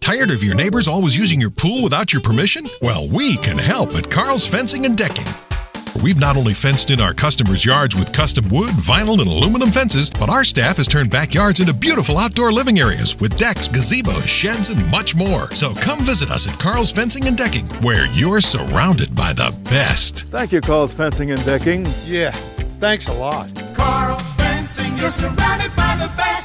Tired of your neighbors always using your pool without your permission? Well, we can help at Carl's Fencing and Decking. We've not only fenced in our customers' yards with custom wood, vinyl, and aluminum fences, but our staff has turned backyards into beautiful outdoor living areas with decks, gazebos, sheds, and much more. So come visit us at Carl's Fencing and Decking, where you're surrounded by the best. Thank you, Carl's Fencing and Decking. Yeah, thanks a lot. Carl's Fencing, you're surrounded by the best.